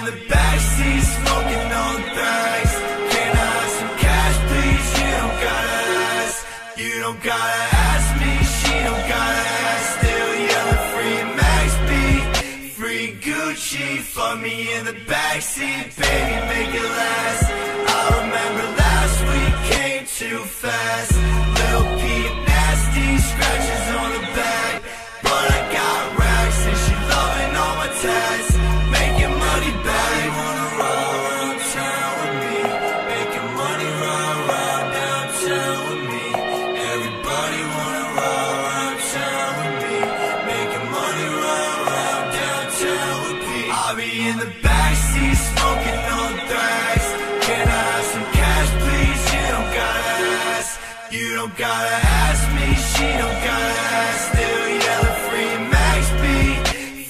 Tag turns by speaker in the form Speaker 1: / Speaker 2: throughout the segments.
Speaker 1: backseat smoking on thrax. Can I have some cash, please? You don't gotta ask. You don't gotta ask me. She don't gotta ask. Still yelling free Max B, free Gucci. Fuck me in the backseat, baby, make it last. In the backseat smoking on thrax. Can I have some cash, please? You don't gotta ask. You don't gotta ask me. She don't gotta ask. Still yelling free Max B,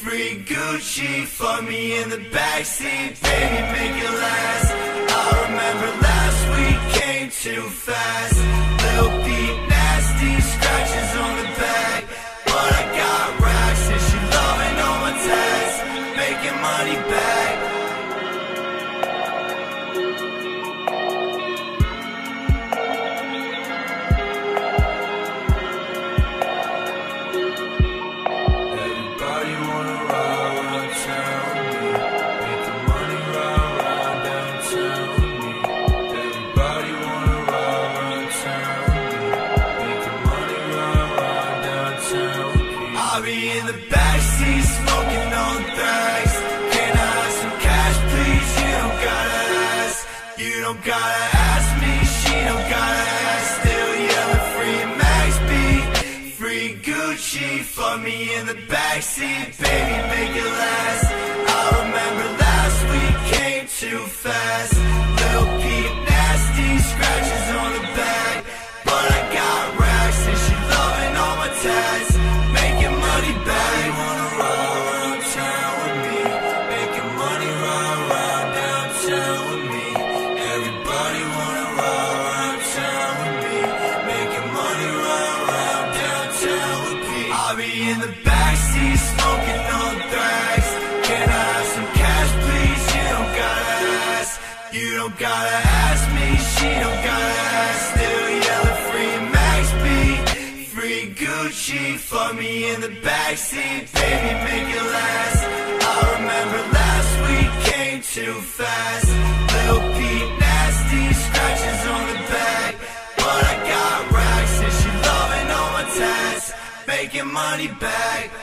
Speaker 1: free Gucci. Fuck me in the backseat, baby, make it last. I remember last week came too fast. Money back. Don't gotta ask me. She don't gotta ask. Still yelling free Max B, free Gucci. Fuck me in the backseat, baby, make it in the backseat smoking on thrax. Can I have some cash, please? You don't gotta ask. You don't gotta ask me. She don't gotta ask. Still yelling free Max B, free Gucci. Fuck me in the backseat, baby, make it last. Tats, making money back.